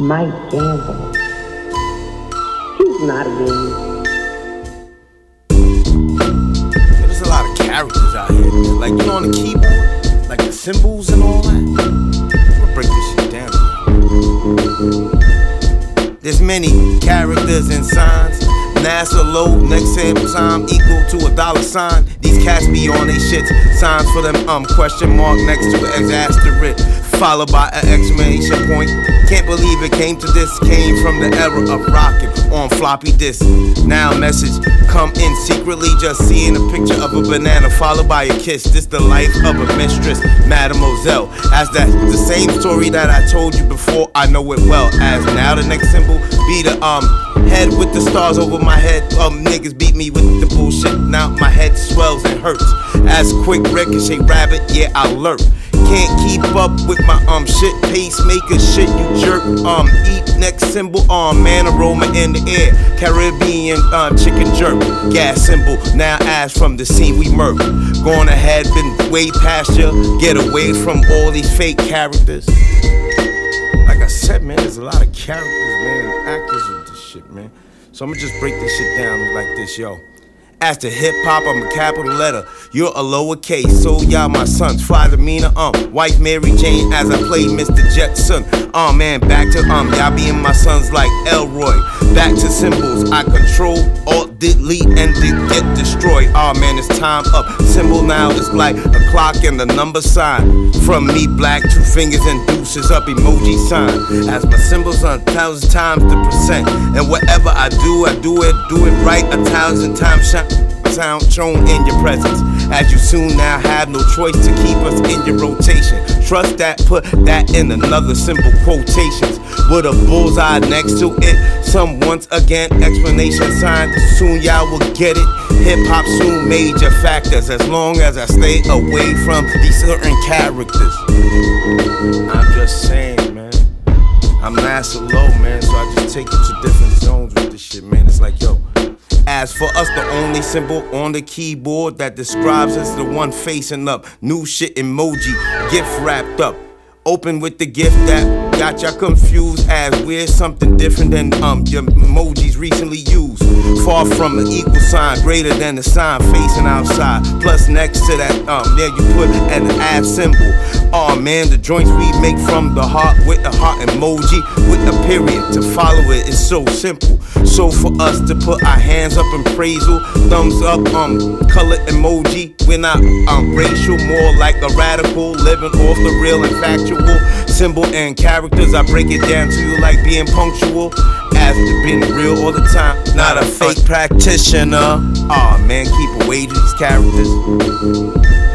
Mike Gamble. He's not a game. There's a lot of characters out here, man. Like, you know, on the keyboard, like the symbols and all that. I'm gonna break this shit down. There's many characters and signs. Naza Lo, next time equal to a dollar sign. These cats be on they shits. Signs for them, um, question mark next to an asterisk followed by an exclamation point. Can't believe it came to this, came from the era of rocking on floppy disk. Now message come in secretly, just seeing a picture of a banana followed by a kiss. This the life of a mistress, Mademoiselle. As that the same story that I told you before, I know it well. As now the next symbol be the um head with the stars over my head. Um niggas beat me with the bullshit. Now my head swells and hurts. As quick ricochet rabbit, yeah I lurk can't keep up with my um shit. Pacemaker shit you jerk. Um eat next symbol. Um man aroma in the air. Caribbean um chicken jerk. Gas symbol. Now ash from the scene we murk. Going ahead been way past you get away from all these fake characters. Like I said man there's a lot of characters man and actors with this shit man. So I'm gonna just break this shit down like this yo as to hip hop, I'm a capital letter. You're a lowercase. So y'all my sons. Fly the Mina, um. Wife Mary Jane as I play Mr. Jetson. Oh man, back to um. Y'all being my sons like Elroy. Back to symbols. I control, alt, delete, and de get destroyed. Oh man, it's time up. Symbol now is like a clock and the number sign. From me, black, two fingers and deuces up emoji sign. As my symbols a thousand times the percent. And whatever I do, I do it, do it right a thousand times. Shine sound shown in your presence. As you soon now have no choice to keep us in your rotation. Trust that, put that in another simple quotations. With a bullseye next to it. Some once again explanation sign. Soon y'all will get it. Hip hop soon major factors. As long as I stay away from these certain characters. I'm just saying, man. I'm Naza Lo, man, so I just take you to different zones with this shit, man. It's like, yo, as for us, the only symbol on the keyboard that describes us the one facing up. New shit emoji, gift wrapped up. Open with the gift that got y'all confused as we're something different than um your emojis recently used. Far from an equal sign, greater than the sign facing outside. Plus next to that um there you put an ab symbol. Oh man, the joints we make from the heart with the heart emoji with a period to follow it is so simple. So for us to put our hands up in praisal, thumbs up um color emoji. We're not um racial, more like a radical living off the real and factual symbol and characters. I break it down to you like being punctual. After being real all the time, not a fake practitioner. Aw oh, man, keep away these characters.